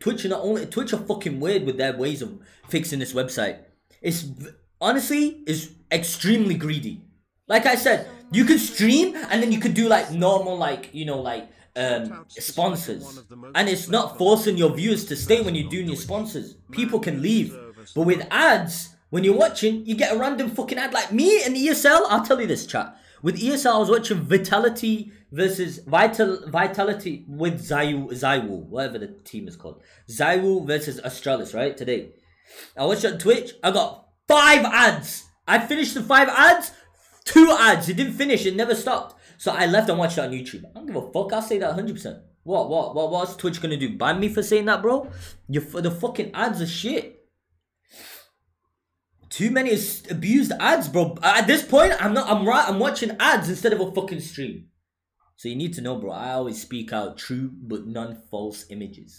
Twitch are not only Twitch are fucking weird with their ways of fixing this website. It's honestly is extremely greedy. Like I said, you could stream and then you could do like normal like you know like um sponsors, and it's not forcing your viewers to stay when you're doing your sponsors. People can leave, but with ads, when you're watching, you get a random fucking ad like me and ESL. I'll tell you this, chat. With ESL, I was watching Vitality versus Vital Vitality with Zayu ZywOo, whatever the team is called. ZywOo versus Astralis, right? Today. I watched on Twitch. I got five ads. I finished the five ads. Two ads. It didn't finish. It never stopped. So I left and watched it on YouTube. I don't give a fuck. I'll say that 100%. What, what, what, what's Twitch gonna do? Ban me for saying that, bro? You, for the fucking ads are shit. Too many abused ads, bro. Uh, at this point, I'm not. I'm right. I'm watching ads instead of a fucking stream. So you need to know, bro. I always speak out true but non false images.